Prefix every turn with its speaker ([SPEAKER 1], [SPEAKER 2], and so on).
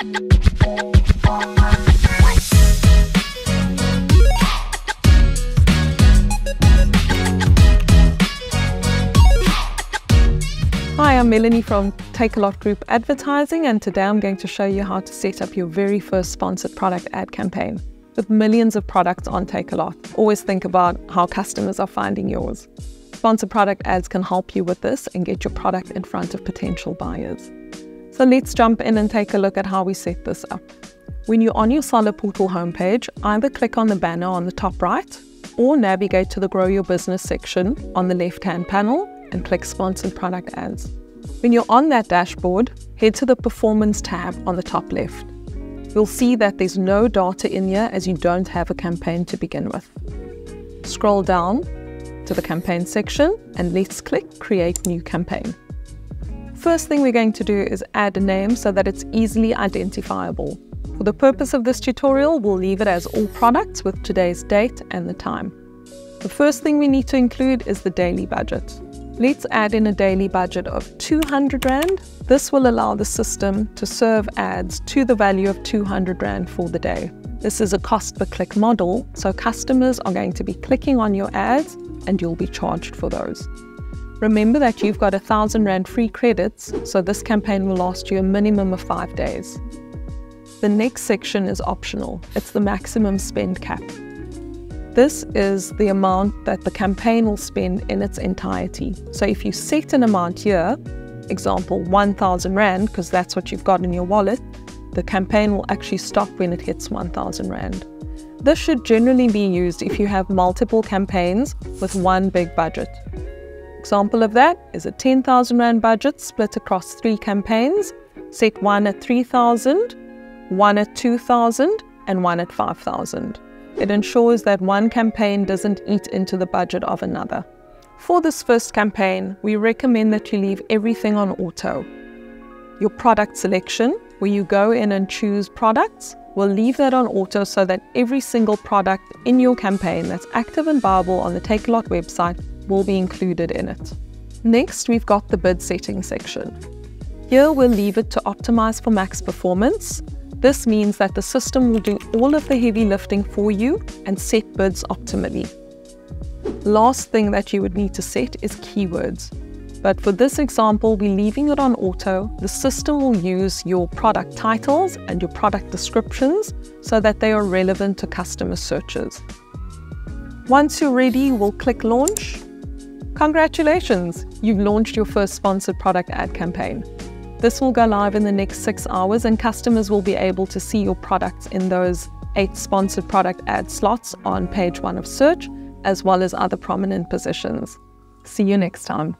[SPEAKER 1] Hi, I'm Melanie from Takealot Group Advertising, and today I'm going to show you how to set up your very first sponsored product ad campaign. With millions of products on Takealot, always think about how customers are finding yours. Sponsored product ads can help you with this and get your product in front of potential buyers. So let's jump in and take a look at how we set this up. When you're on your Seller Portal homepage, either click on the banner on the top right or navigate to the Grow Your Business section on the left-hand panel and click Sponsored Product Ads. When you're on that dashboard, head to the Performance tab on the top left. You'll see that there's no data in here as you don't have a campaign to begin with. Scroll down to the campaign section and let's click Create New Campaign. First thing we're going to do is add a name so that it's easily identifiable. For the purpose of this tutorial, we'll leave it as all products with today's date and the time. The first thing we need to include is the daily budget. Let's add in a daily budget of 200 Rand. This will allow the system to serve ads to the value of 200 Rand for the day. This is a cost per click model, so customers are going to be clicking on your ads and you'll be charged for those. Remember that you've got a thousand Rand free credits, so this campaign will last you a minimum of five days. The next section is optional. It's the maximum spend cap. This is the amount that the campaign will spend in its entirety. So if you set an amount here, example 1000 Rand, because that's what you've got in your wallet, the campaign will actually stop when it hits 1000 Rand. This should generally be used if you have multiple campaigns with one big budget. Example of that is a 10,000 Rand budget split across three campaigns. Set one at 3,000, one at 2,000, and one at 5,000. It ensures that one campaign doesn't eat into the budget of another. For this first campaign, we recommend that you leave everything on auto. Your product selection, where you go in and choose products, we'll leave that on auto so that every single product in your campaign that's active and viable on the Takealot website will be included in it. Next, we've got the bid setting section. Here we'll leave it to optimize for max performance, this means that the system will do all of the heavy lifting for you and set bids optimally. Last thing that you would need to set is keywords. But for this example, we're leaving it on auto. The system will use your product titles and your product descriptions so that they are relevant to customer searches. Once you're ready, we'll click launch. Congratulations, you've launched your first sponsored product ad campaign. This will go live in the next six hours and customers will be able to see your products in those eight sponsored product ad slots on page one of search, as well as other prominent positions. See you next time.